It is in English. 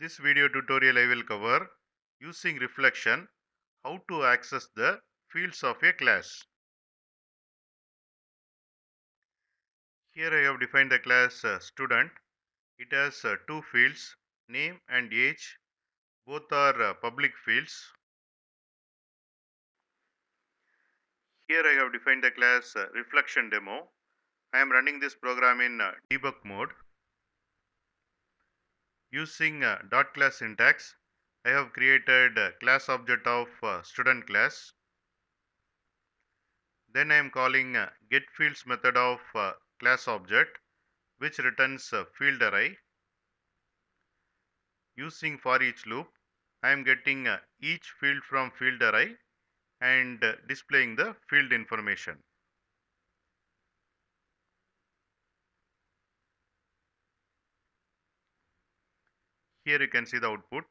This video tutorial I will cover using reflection how to access the fields of a class. Here I have defined the class uh, student. It has uh, two fields name and age. Both are uh, public fields. Here I have defined the class uh, reflection demo. I am running this program in uh, debug mode. Using uh, dot class syntax, I have created class object of uh, student class. Then I am calling uh, get fields method of class object which returns field array. Using for each loop, I am getting each field from field array and displaying the field information. Here you can see the output.